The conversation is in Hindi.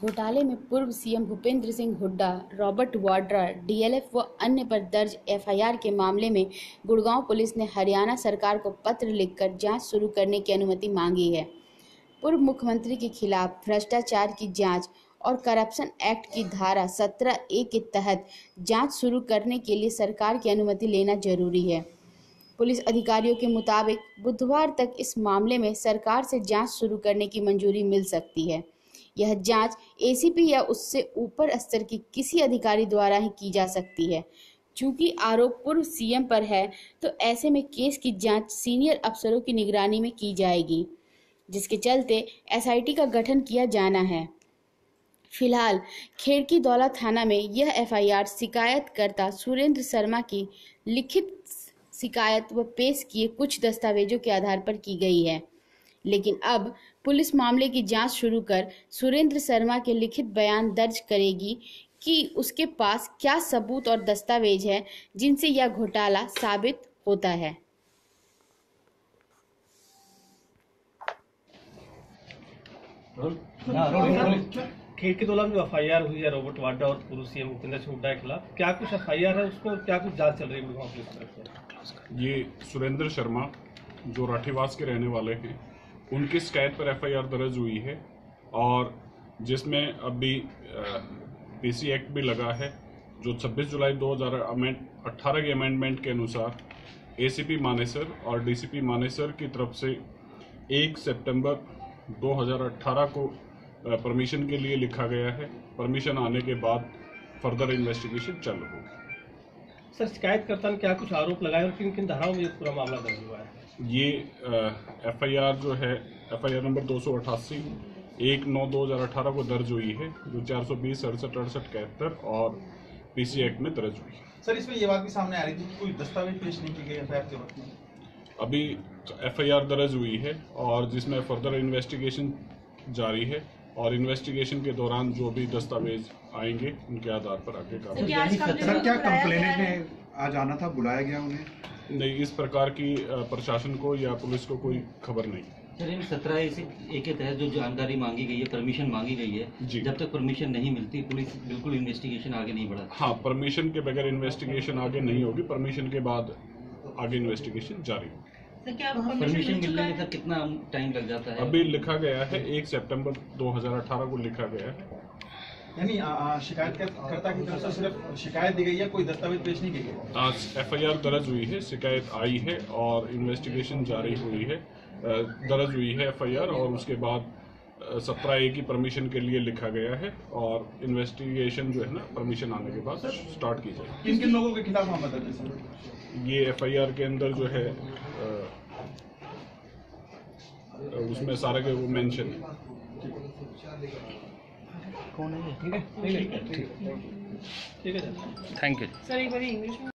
घोटाले में पूर्व CM Bhupinder Singh Hooda, Robert Vadra, DLF व अन्य पर दर्ज एफआईआर के मामले में गुड़गांव पुलिस ने हरियाणा सरकार को पत्र लिखकर जाँच शुरू करने की अनुमति मांगी है। पूर्व मुख्यमंत्री के खिलाफ भ्रष्टाचार की जाँच और करप्शन एक्ट की धारा 17 ए के तहत जाँच शुरू करने के लिए सरकार की अनुमति लेना ज़रूरी है। पुलिस अधिकारियों के मुताबिक बुधवार तक इस मामले में सरकार से जाँच शुरू करने की मंजूरी मिल सकती है। यह जाँच एसीपी या उससे ऊपर स्तर की किसी अधिकारी द्वारा ही की जा सकती है। चूँकि आरोप पूर्व सीएम पर है तो ऐसे में केस की जाँच सीनियर अफसरों की निगरानी में की जाएगी, जिसके चलते एसआईटी का गठन किया जाना है। फ़िलहाल खेड़की दौला थाना में यह एफआईआर शिकायतकर्ता सुरेंद्र शर्मा की लिखित शिकायत व पेश किए कुछ दस्तावेजों के आधार पर की गई है। लेकिन अब पुलिस मामले की जाँच शुरू कर सुरेंद्र शर्मा के लिखित बयान दर्ज करेगी कि उसके पास क्या सबूत और दस्तावेज़ है जिनसे यह घोटाला साबित होता है। खेत के दौरान जो एफ़ आई आर हुई है रॉबर्ट वाड्डा और पूर्व सीएम भूपेंद्र सिंह हुड्डा के खिलाफ क्या कुछ एफ़ आई आर है उसमें क्या कुछ जाँच चल रही है ये सुरेंद्र शर्मा जो राठीवास के रहने वाले हैं उनकी शिकायत पर एफआईआर दर्ज हुई है और जिसमें अभी पीसी एक्ट भी लगा है, जो 26 जुलाई 2000 अमेंड अट्ठारह के अमेंडमेंट के अनुसार एसीपी मानेसर और डीसीपी मानेसर की तरफ़ से 1 सितंबर 2018 को परमिशन के लिए लिखा गया है। परमिशन आने के बाद फर्दर इन्वेस्टिगेशन चालू होगी। सर शिकायतकर्ता ने क्या कुछ आरोप लगाए और किन किन धाराओं में ये पूरा मामला दर्ज हुआ है? ये एफआईआर जो है एफआईआर नंबर दो सौ अठासी एक नौ दो हज़ार अठारह को दर्ज हुई है जो चार सौ बीस अड़सठ अड़सठ इकहत्तर और पीसी एक्ट में दर्ज हुई है। सर इसमें ये बात भी सामने आ रही थी कि कोई दस्तावेज़ पेश नहीं की गई एफआईआर के वक्त में। अभी एफआईआर दर्ज हुई है और जिसमें फर्दर इन्वेस्टिगेशन जारी है और इन्वेस्टिगेशन के दौरान जो भी दस्तावेज़ आएँगे उनके आधार पर आगे कार्रवाई सर क्या कंप्लेनेंट ने आज आना था बुलाया गया उन्हें? नहीं इस प्रकार की प्रशासन को या पुलिस को कोई खबर नहीं। सर इन सत्रह ए के तहत जो जानकारी मांगी गई है परमिशन मांगी गई है जी। जब तक परमिशन नहीं मिलती पुलिस बिल्कुल इन्वेस्टिगेशन आगे नहीं बढ़ाती। हाँ परमिशन के बगैर इन्वेस्टिगेशन आगे नहीं होगी परमिशन के बाद आगे इन्वेस्टिगेशन जारी होगी। परमिशन मिलने में सर कितना टाइम लग जाता है? अभी लिखा गया है एक सितंबर 2018 को लिखा गया है। यानी आ, आ, शिकायत कर- कर्ता की तरफ़ से सिर्फ़ शिकायत दी गई है कोई दस्तावेज़ पेश नहीं की गई आज एफआईआर दर्ज हुई है शिकायत आई है और इन्वेस्टिगेशन जारी हुई है। दर्ज हुई है एफआईआर और उसके बाद सत्रह ए की परमिशन के लिए लिखा गया है और इन्वेस्टिगेशन जो है ना परमिशन आने के बाद स्टार्ट की जाएगी। किन किन लोगों के खिलाफ मामला दर्ज है सर? ये एफआईआर के अंदर जो है उसमें सारे के वो मेंशन है। ठीक है। ठीक है ठीक है। थैंक यू सर एक थैंक यू